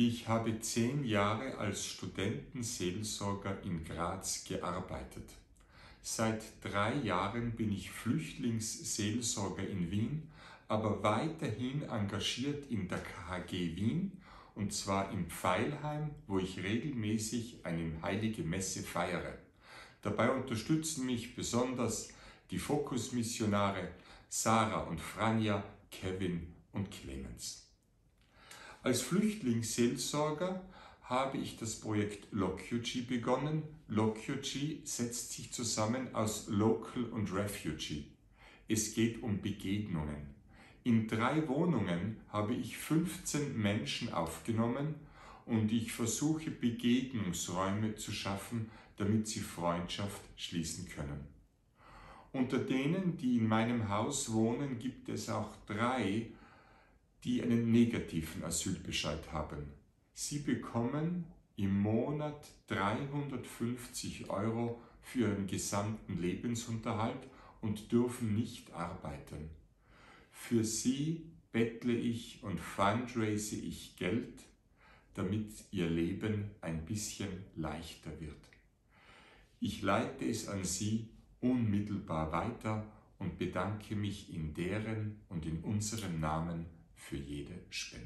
Ich habe zehn Jahre als Studentenseelsorger in Graz gearbeitet. Seit drei Jahren bin ich Flüchtlingsseelsorger in Wien, aber weiterhin engagiert in der KHG Wien und zwar im Pfeilheim, wo ich regelmäßig eine heilige Messe feiere. Dabei unterstützen mich besonders die Fokusmissionare Sarah und Franja, Kevin und Clemens. Als Flüchtlingsseelsorger habe ich das Projekt LocuG begonnen. LocuG setzt sich zusammen aus Local und Refugee. Es geht um Begegnungen. In drei Wohnungen habe ich 15 Menschen aufgenommen und ich versuche Begegnungsräume zu schaffen, damit sie Freundschaft schließen können. Unter denen, die in meinem Haus wohnen, gibt es auch drei, die einen negativen Asylbescheid haben. Sie bekommen im Monat 350 Euro für ihren gesamten Lebensunterhalt und dürfen nicht arbeiten. Für sie bettle ich und fundraise ich Geld, damit ihr Leben ein bisschen leichter wird. Ich leite es an Sie unmittelbar weiter und bedanke mich in deren und in unserem Namen für jede Spende.